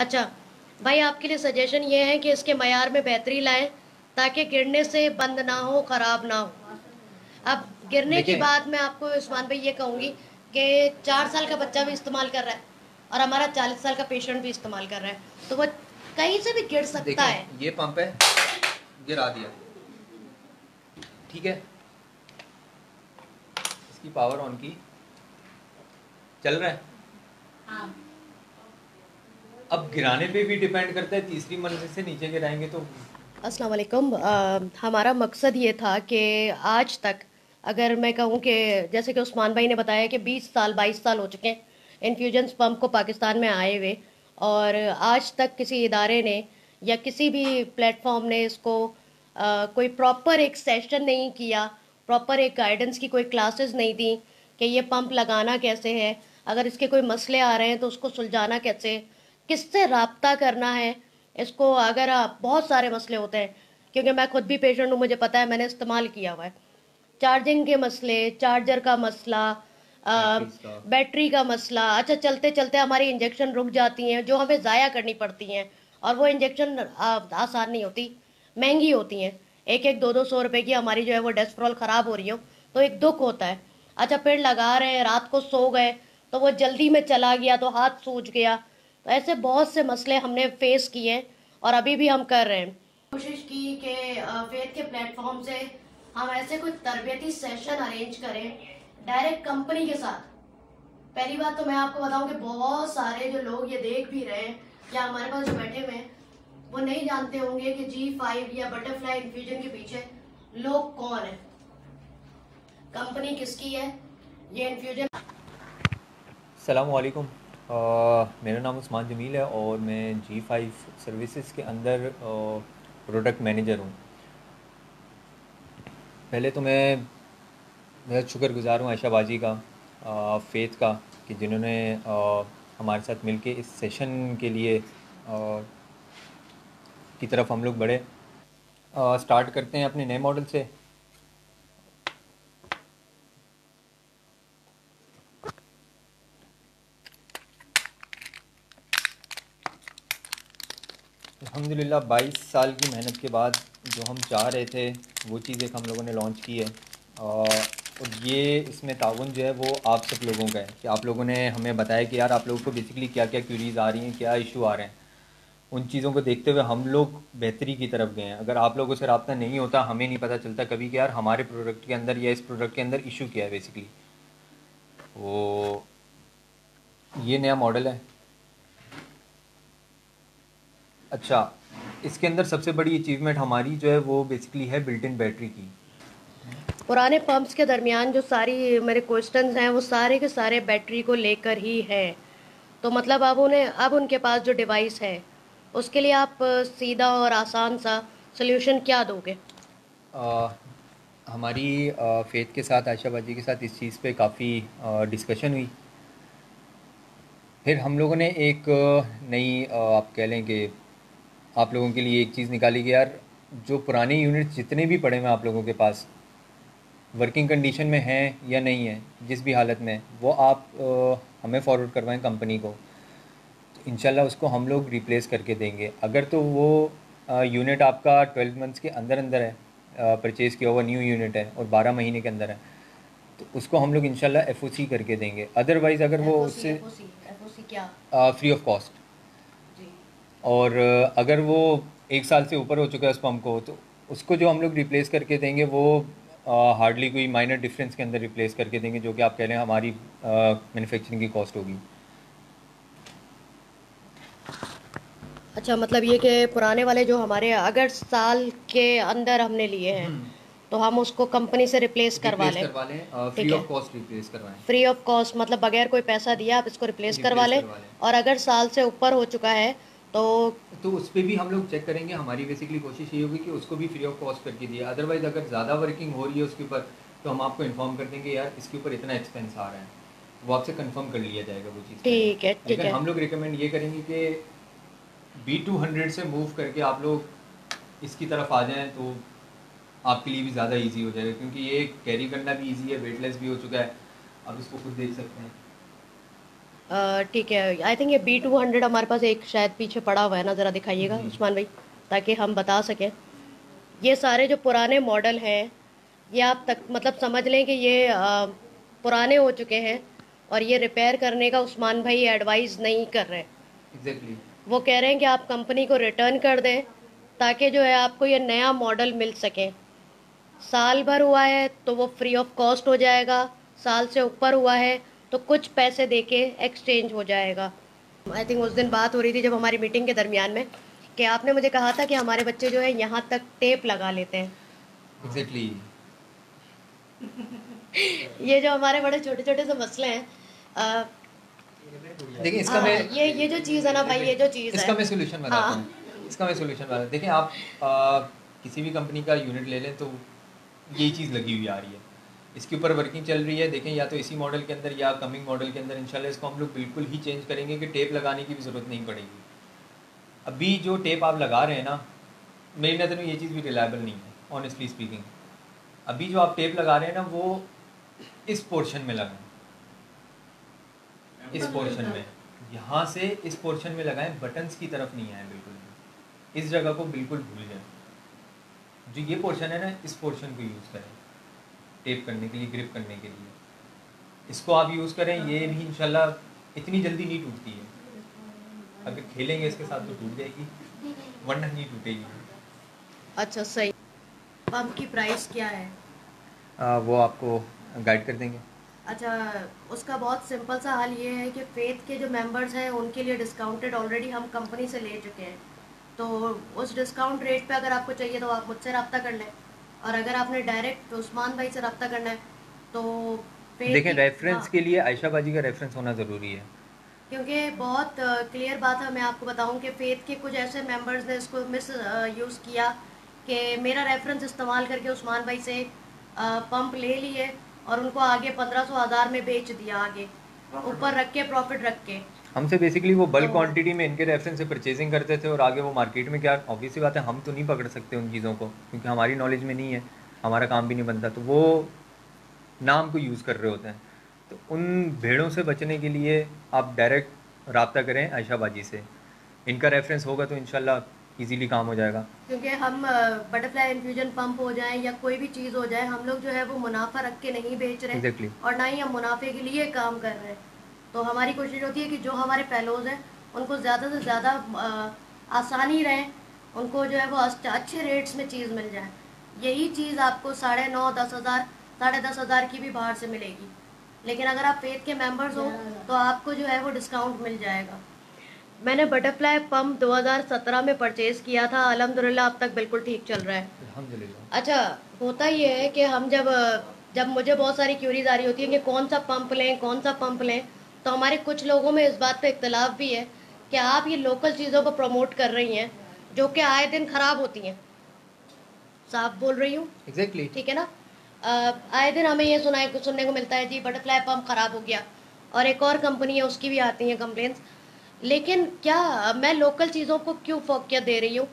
अच्छा भाई आपके लिए सजेशन ये है कि इसके मैार में बेहतरी लाएँ ताकि गिरने से बंद ना हो ख़राब ना हो। अब गिरने की बात मैं आपको उस्मान भाई ये कहूँगी कि चार साल का बच्चा भी इस्तेमाल कर रहा है और हमारा चालीस साल का पेशेंट भी इस्तेमाल कर रहा है। तो वो कहीं से भी गिर सकता है। ये पंप है गिरा दिया। ठीक है? इसकी पावर ऑन की। चल रहा है? हाँ। अब गिराने पे भी डिपेंड करता है तीसरी मंजिल से नीचे गिराएँगे तो। अस्सलाम वालेकुम। हमारा मकसद ये था कि आज तक अगर मैं कहूँ कि जैसे कि उस्मान भाई ने बताया कि 20 साल 22 साल हो चुके हैं इन्फ्यूजन्स पम्प को पाकिस्तान में आए हुए और आज तक किसी इदारे ने या किसी भी प्लेटफॉर्म ने इसको आ, कोई प्रॉपर एक सेशन नहीं किया प्रॉपर एक गाइडेंस की कोई क्लासेस नहीं दी कि ये पंप लगाना कैसे है। अगर इसके कोई मसले आ रहे हैं तो उसको सुलझाना कैसे किससे रबता करना है? इसको अगर आप बहुत सारे मसले होते हैं क्योंकि मैं खुद भी पेशेंट हूँ मुझे पता है मैंने इस्तेमाल किया हुआ है। चार्जिंग के मसले चार्जर का मसला बैटरी का। मसला अच्छा चलते चलते हमारी इंजेक्शन रुक जाती हैं जो हमें ज़ाया करनी पड़ती हैं और वो इंजेक्शन आसान नहीं होती महँगी होती हैं। एक एक दो दो सौ रुपए की हमारी जो है वो डेस्ट्रॉल ख़राब हो रही हो तो एक दुख होता है। अच्छा पेड़ लगा रहे हैं रात को सो गए तो वो जल्दी में चला गया तो हाथ सूझ गया तो ऐसे बहुत से मसले हमने फेस किए और अभी भी हम कर रहे हैं। कोशिश की कि फेथ के प्लेटफॉर्म से हम ऐसे कुछ तरबियती सेशन अरेंज करें डायरेक्ट कंपनी के साथ। पहली बात तो मैं आपको बताऊँ कि बहुत सारे जो लोग ये देख भी रहे हैं या हमारे पास जो बैठे हुए हैं वो नहीं जानते होंगे कि जी फाइव या बटरफ्लाई इन्फ्यूजन के पीछे लोग कौन है। कंपनी किसकी है? ये इन्फ्यूजन सलामकुम मेरा नाम उस्मान जमील है और मैं जी फाइव सर्विसेज़ के अंदर प्रोडक्ट मैनेजर हूँ। पहले तो मैं शुक्र शुक्रगुजार हूँ आयशा बाजी का फेथ का कि जिन्होंने हमारे साथ मिलके इस सेशन के लिए आ, की तरफ़ हम लोग बढ़े। स्टार्ट करते हैं अपने नए मॉडल से। अल्हम्दुलिल्लाह 22 साल की मेहनत के बाद जो हम चाह रहे थे, वो चीज़ एक हम लोगों ने लॉन्च की है। और ये इसमें ताउन जो है, वो आप सब लोगों का है कि आप लोगों ने हमें बताया कि यार आप लोगों को बेसिकली क्या क्या क्यूरीज आ रही हैं, क्या इशू आ रहे हैं। उन चीज़ों को देखते हुए हम लोग बेहतरी की तरफ़ गए हैं। अगर आप लोगों से रबता नहीं होता, हमें नहीं पता चलता कभी कि यार हमारे प्रोडक्ट के अंदर या इस प्रोडक्ट के अंदर इशू क्या है बेसिकली वो ये नया मॉडल है। अच्छा इसके अंदर सबसे बड़ी अचीवमेंट हमारी जो है वो बेसिकली है बिल्ट इन बैटरी की। पुराने पंप्स के दरमियान जो सारी मेरे क्वेश्चंस हैं वो सारे के सारे बैटरी को लेकर ही है। तो मतलब अब उन्हें अब उनके पास जो डिवाइस है उसके लिए आप सीधा और आसान सा सोल्यूशन क्या दोगे? आ, हमारी फेथ के साथ आशा बाजी के साथ इस चीज़ पे काफ़ी डिस्कशन हुई। फिर हम लोगों ने एक नई आप कह लें कि आप लोगों के लिए एक चीज़ निकाली कि यार जो पुराने यूनिट जितने भी पड़े हुए आप लोगों के पास वर्किंग कंडीशन में हैं या नहीं है जिस भी हालत में वो आप आ, हमें फॉरवर्ड करवाएँ कंपनी को। तो इन उसको हम लोग रिप्लेस करके देंगे। अगर तो वो यूनिट आपका ट्वेल्व मंथ्स के अंदर अंदर है परचेज़ किया हुआ न्यू यूनिट है और बारह महीने के अंदर है तो उसको हम लोग इनशाला एफ़ करके देंगे। अदरवाइज़ अगर वो उससे फ्री ऑफ़ कॉस्ट और अगर वो एक साल से ऊपर हो चुका है उस पम्प को तो उसको जो हम लोग रिप्लेस करके देंगे वो हार्डली कोई माइनर डिफरेंस के अंदर रिप्लेस करके देंगे जो कि आप कह रहे हैं हमारी मैन्युफैक्चरिंग की कॉस्ट होगी। अच्छा मतलब ये कि पुराने वाले जो हमारे अगर साल के अंदर हमने लिए हैं हम्म। तो हम उसको कंपनी से रिप्लेस करवा लें। फ्री ऑफ़ कॉस्ट रिप्लेस करवाएँ। फ्री ऑफ़ कॉस्ट मतलब बगैर कोई पैसा दिया आप इसको रिप्लेस करवा लें। और अगर साल से ऊपर हो चुका है तो तो उस पर भी हम लोग चेक करेंगे। हमारी बेसिकली कोशिश ये होगी कि उसको भी फ्री ऑफ़ कॉस्ट करके दिया अदरवाइज़ अगर ज़्यादा वर्किंग हो रही है उसके ऊपर तो हम आपको इन्फॉर्म कर देंगे यार इसके ऊपर इतना एक्सपेंस आ रहा है। वो आपसे कंफर्म कर लिया जाएगा वो चीज़। ठीक है ठीक है। हम लोग रिकमेंड ये करेंगे कि बी टू हंड्रेड से मूव करके आप लोग इसकी तरफ़ आ जाएँ तो आपके लिए भी ज़्यादा ईजी हो जाएगा। क्योंकि ये कैरी करना भी ईजी है वेटलेस भी हो चुका है। आप इसको खुद देख सकते हैं। ठीक है आई थिंक ये बी टू हंड्रेड हमारे पास एक शायद पीछे पड़ा हुआ है ना ज़रा दिखाइएगा उस्मान भाई ताकि हम बता सकें। ये सारे जो पुराने मॉडल हैं ये आप तक मतलब समझ लें कि ये अ, पुराने हो चुके हैं और ये रिपेयर करने का उस्मान भाई एडवाइस नहीं कर रहे। एग्जैक्टली वो कह रहे हैं कि आप कंपनी को रिटर्न कर दें ताकि जो है आपको ये नया मॉडल मिल सके। साल भर हुआ है तो वो फ्री ऑफ़ कॉस्ट हो जाएगा साल से ऊपर हुआ है तो कुछ पैसे देके एक्सचेंज हो जाएगा। आई थिंक उस दिन बात हो रही थी जब हमारी मीटिंग के दरमियान में कि आपने मुझे कहा था कि हमारे बच्चे जो है यहाँ तक टेप लगा लेते हैं। एग्जैक्टली ये जो हमारे बड़े छोटे छोटे से मसले हैं देखिए इसका हाँ, मैं ये ये जो चीज़ है ना भाई ये जो चीज़ इसका है। मैं सोल्यूशन बताता हाँ। हूँ। इसका मैं सोल्यूशन बताता हूँ। देखिए आप आ, किसी भी कंपनी का यूनिट ले लें तो यही चीज़ लगी हुई आ रही है। इसके ऊपर वर्किंग चल रही है। देखें, या तो इसी मॉडल के अंदर या कमिंग मॉडल के अंदर, इंशाल्लाह इसको हम लोग बिल्कुल ही चेंज करेंगे कि टेप लगाने की भी ज़रूरत नहीं पड़ेगी। अभी जो टेप आप लगा रहे हैं ना, मेरी नज़र में ये चीज़ भी रिलायबल नहीं है ऑनेस्टली स्पीकिंग अभी जो आप टेप लगा रहे हैं ना, वो इस पोर्शन में लगाएँ। इस पोर्शन में। यहाँ से इस पोर्शन में लगाएँ बटन्स की तरफ़ नहीं आए बिल्कुल इस जगह को बिल्कुल भूल जाएँ। जो ये पोर्शन है ना, इस पोर्शन को यूज़ करें। टेप करने के लिए ग्रिप करने के लिए। इसको आप यूज़ करें ये भी इंशाल्लाह इतनी जल्दी नहीं टूटती है। अगर खेलेंगे इसके साथ तो टूट जाएगी। वरना नहीं टूटेगी। अच्छा सही। पंप की प्राइस क्या है? आ, वो आपको गाइड कर देंगे। अच्छा उसका बहुत सिंपल सा हाल ये है कि फेथ के जो मेंबर्स हैं उनके लिए डिस्काउंटेड ऑलरेडी हम कंपनी से ले चुके हैं। तो उस डिस्काउंट रेट पे अगर आपको चाहिए तो आप मुझसे रब्ता कर लें। और अगर आपने डायरेक्ट उस्मान भाई से रब्ता करना है तो देखें रेफरेंस हाँ, के लिए आयशा बाजी का रेफरेंस होना ज़रूरी है। क्योंकि बहुत क्लियर बात है मैं आपको बताऊँ कि फेथ के कुछ ऐसे मेंबर्स ने इसको मिस यूज़ किया कि मेरा रेफरेंस इस्तेमाल करके उस्मान भाई से पंप ले लिए और उनको आगे पंद्रह सौ हज़ार में बेच दिया आगे। ऊपर रख के प्रॉफिट रख के। हमसे बेसिकली वो बल्क तो- क्वांटिटी में इनके रेफरेंस से परचेजिंग करते थे और आगे वो मार्केट में क्या ऑब्वियस बात है हम तो नहीं पकड़ सकते उन चीज़ों को क्योंकि हमारी नॉलेज में नहीं है हमारा काम भी नहीं बनता। तो वो नाम को यूज़ कर रहे होते हैं। तो उन भेड़ों से बचने के लिए आप डायरेक्ट रबता करें आयशा बाजी से। इनका रेफरेंस होगा तो इनशाला इजीली काम हो जाएगा। क्योंकि हम बटरफ्लाई इन्फ्यूजन पंप हो जाए या कोई भी चीज़ हो जाए हम लोग जो है वो मुनाफा रख के नहीं बेच रहे एग्जैक्टली और ना ही हम मुनाफे के लिए काम कर रहे। हैं तो हमारी कोशिश होती है कि जो हमारे फेलोज हैं उनको ज़्यादा से ज़्यादा आसानी रहे उनको जो है वो अच्छे रेट्स में चीज़ मिल जाए। यही चीज़ आपको साढ़े नौ दस हज़ार साढ़े दस हज़ार की भी बाहर से मिलेगी। लेकिन अगर आप फेथ के मेंबर्स हो तो आपको जो है वो डिस्काउंट मिल जाएगा। मैंने बटरफ्लाई पंप 2017 में परचेज़ किया था अल्हम्दुलिल्लाह अब तक बिल्कुल ठीक चल रहा है। अच्छा होता ये है कि हम जब जब मुझे बहुत सारी क्यूरीज आ रही होती है कि कौन सा पंप लें कौन सा पंप लें तो हमारे कुछ लोगों में इस बात पे इख्तलाफ भी है कि आप ये लोकल चीज़ों को प्रमोट कर रही हैं जो कि आए दिन ख़राब होती हैं। साफ़ बोल रही हूँ? एग्जैक्टली ठीक है ना? आए दिन हमें ये सुनाए सुनने को मिलता है जी बटरफ्लाई पम्प ख़राब हो गया। और एक और कंपनी है उसकी भी आती हैं कंप्लेंट्स लेकिन क्या मैं लोकल चीज़ों को क्यों फोकियत दे रही हूँ?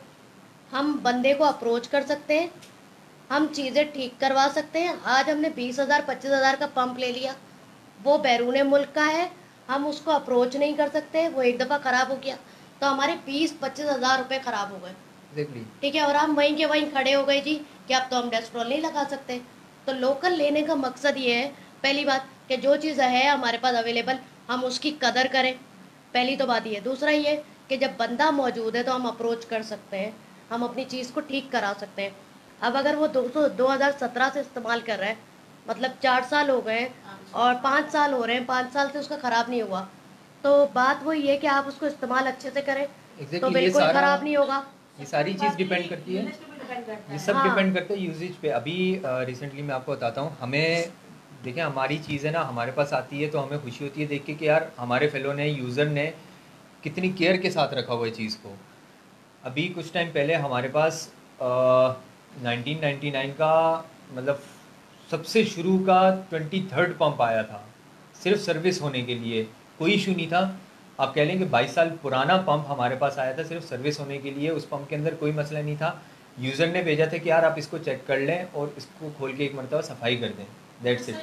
हम बंदे को अप्रोच कर सकते हैं हम चीज़ें ठीक करवा सकते हैं। आज हमने बीस हज़ार पच्चीस हज़ार का पंप ले लिया। वो बैरून मुल्क का है हम उसको अप्रोच नहीं कर सकते वो एक दफ़ा ख़राब हो गया। तो हमारे बीस पच्चीस हज़ार रुपये ख़राब हो गए। ठीक है और हम वहीं के वहीं खड़े हो गए जी कि अब तो हम डेस्ट्रॉल नहीं लगा सकते। तो लोकल लेने का मकसद ये है पहली बात कि जो चीज़ है हमारे पास अवेलेबल हम उसकी कदर करें। पहली तो बात ये। दूसरा ये कि जब बंदा मौजूद है तो हम अप्रोच कर सकते हैं हम अपनी चीज़ को ठीक करा सकते हैं। अब अगर वो दो सौ दो हज़ार सत्रह से इस्तेमाल कर रहा है मतलब चार साल हो गए हैं और पाँच साल हो रहे हैं पाँच साल से उसका ख़राब नहीं हुआ। तो बात वही है कि आप उसको इस्तेमाल अच्छे से करें तो Exactly, ये बिल्कुल ख़राब नहीं होगा। ये सारी चीज़ डिपेंड करती है। ये सब हाँ। डिपेंड करता है यूजेज पे। अभी रिसेंटली मैं आपको बताता हूँ हमें देखें हमारी चीज़ है ना हमारे पास आती है तो हमें खुशी होती है देख के कि यार हमारे फेलो ने यूज़र ने कितनी केयर के साथ रखा हुआ है चीज़ को। अभी कुछ टाइम पहले हमारे पास नाइनटीन नाइन्टी नाइन का मतलब सबसे शुरू का ट्वेंटी थर्ड पम्प आया था। सिर्फ़ सर्विस होने के लिए कोई इशू नहीं था। आप कह लें कि 22 साल पुराना पंप हमारे पास आया था सिर्फ़ सर्विस होने के लिए उस पंप के अंदर कोई मसला नहीं था। यूज़र ने भेजा था कि यार आप इसको चेक कर लें और इसको खोल के एक मरतबा सफ़ाई कर दें। दैट्स इट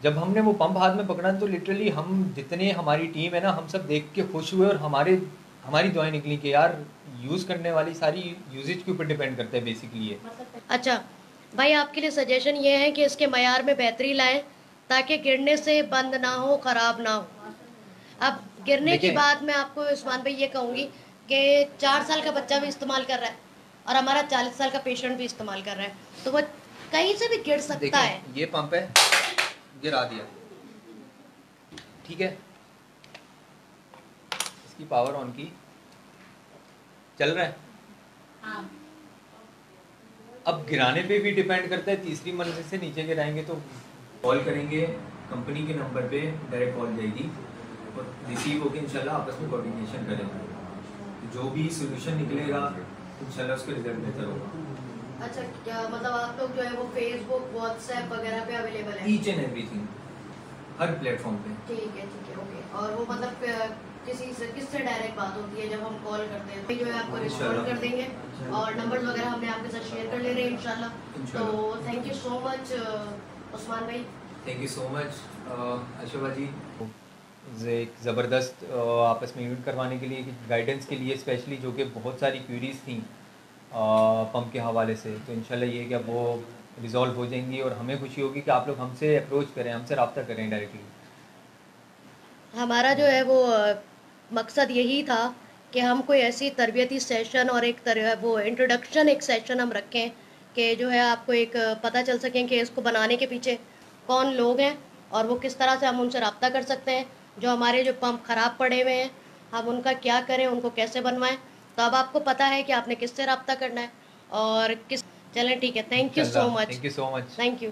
जब हमने वो पंप हाथ में पकड़ा तो लिटरली हम जितने हमारी टीम है ना हम सब देख के खुश हुए और हमारे हमारी दुआएँ निकली कि यार यूज़ करने वाली सारी यूजेज के ऊपर डिपेंड करता है बेसिकली ये। अच्छा भाई आपके लिए सजेशन ये है कि इसके मैार में बेहतरी लाएँ ताकि गिरने से बंद ना हो ख़राब ना हो। अब गिरने की बात मैं आपको उस्मान भाई ये कहूँगी कि चार साल का बच्चा भी इस्तेमाल कर रहा है और हमारा चालीस साल का पेशेंट भी इस्तेमाल कर रहा है। तो वो कहीं से भी गिर सकता है। ये पंप है गिरा दिया। ठीक है? इसकी पावर ऑन की। चल रहा है। अब गिराने पे भी डिपेंड करता है तीसरी मंजिल से नीचे गिराएँगे तो कॉल करेंगे कंपनी के नंबर पे डायरेक्ट कॉल जाएगी और रिसीव होकर इंशाल्लाह आपस में कोऑर्डिनेशन करेंगे। जो भी सोल्यूशन निकलेगा इंशाल्लाह उसका रिज़ल्ट बेहतर होगा। अच्छा क्या मतलब आप लोग जो है वो फेसबुक व्हाट्सएप वगैरह पे अवेलेबल है? ईच एंड एवरीथिंग हर प्लेटफॉर्म पे। ठीक है ठीक है ओके और वो मतलब किसी से किससे डायरेक्ट बात होती है जब हम कॉल करते हैं? तो जो है आपको रिस्पॉन्ड कर देंगे और नंबर्स वगैरह हमने आपके साथ शेयर कर ले रहे हैं इंशाल्लाह। तो thank you so much Usman भाई। Thank you so much Ashobha ji एक ज़बरदस्त आपस में इवेंट करवाने के लिए गाइडेंस के लिए स्पेशली जो कि बहुत सारी क्यूरीज थी पंप के हवाले से। तो इंशाल्लाह ये कि अब वो रिजॉल्व हो जाएँगी और हमें खुशी होगी कि आप लोग हमसे अप्रोच करें हमसे रब्ता करें डायरेक्टली हमारा जो है वो मकसद यही था कि हम कोई ऐसी तरबियती सेशन और एक तरह वो इंट्रोडक्शन एक सेशन हम रखें कि जो है आपको एक पता चल सकें कि इसको बनाने के पीछे कौन लोग हैं और वो किस तरह से हम उनसे रबता कर सकते हैं जो हमारे जो पंप ख़राब पड़े हुए हैं हम उनका क्या करें उनको कैसे बनवाएँ। तो अब आपको पता है कि आपने किससे रब्ता करना है और किस चलें ठीक है thank you so much thank you so much thank you